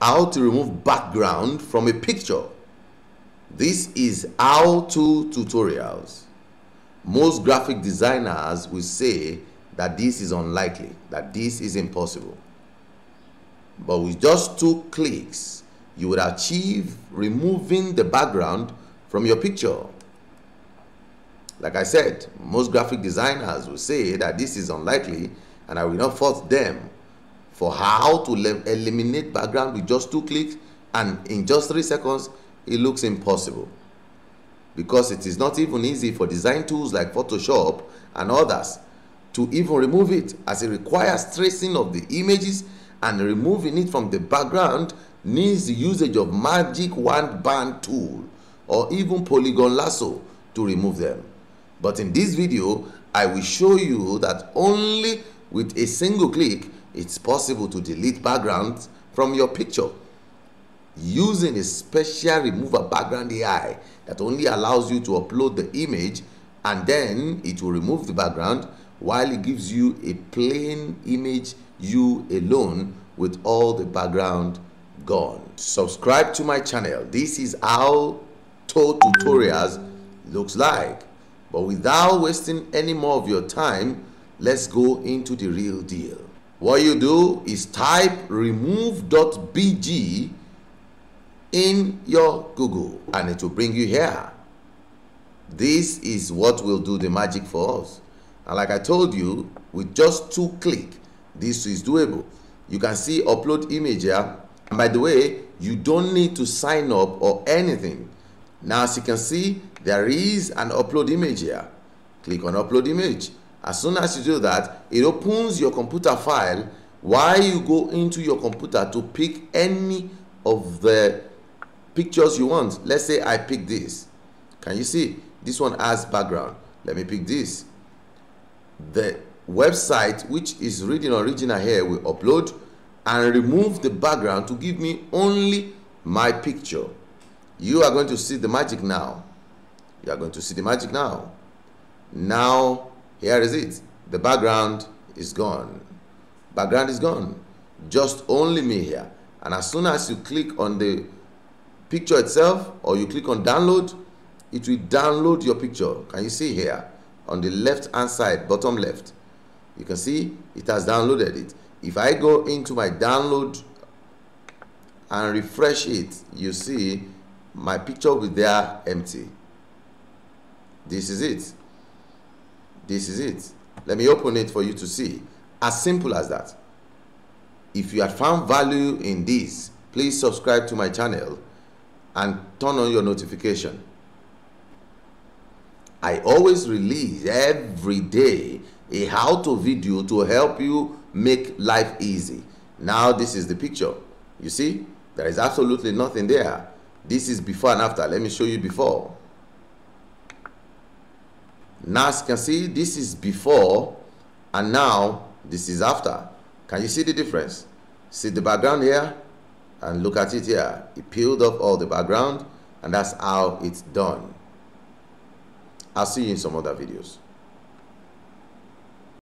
how to remove background from a picture. This is how-to tutorials. Most graphic designers will say that this is unlikely, that this is impossible. But with just two clicks, you would achieve removing the background from your picture. Like I said, most graphic designers will say that this is unlikely and I will not fault them for how to eliminate background with just two clicks and in just three seconds it looks impossible because it is not even easy for design tools like Photoshop and others to even remove it as it requires tracing of the images and removing it from the background needs the usage of magic wand band tool or even polygon lasso to remove them. But in this video, I will show you that only with a single click, it's possible to delete backgrounds from your picture using a special remover background AI that only allows you to upload the image and then it will remove the background while it gives you a plain image you alone with all the background gone. Subscribe to my channel. This is how To Tutorials looks like. But without wasting any more of your time, let's go into the real deal. What you do is type remove.bg in your Google and it will bring you here. This is what will do the magic for us. And like I told you, with just two click, this is doable. You can see upload image here. And by the way, you don't need to sign up or anything. Now, as you can see, there is an upload image here. Click on upload image. As soon as you do that, it opens your computer file while you go into your computer to pick any of the pictures you want. Let's say I pick this. Can you see? This one has background. Let me pick this. The website, which is reading original here, will upload and remove the background to give me only my picture. You are going to see the magic now. You are going to see the magic now. Now, here is it. The background is gone. Background is gone. Just only me here. And as soon as you click on the picture itself or you click on download, it will download your picture. Can you see here on the left hand side, bottom left? You can see it has downloaded it. If I go into my download and refresh it, you see my picture will be there empty. This is it. This is it. Let me open it for you to see. As simple as that. If you have found value in this, please subscribe to my channel and turn on your notification. I always release every day a how-to video to help you make life easy. Now this is the picture. You see, there is absolutely nothing there. This is before and after. Let me show you before. Now as you can see, this is before and now this is after. Can you see the difference? See the background here? And look at it here. It peeled off all the background and that's how it's done. I'll see you in some other videos.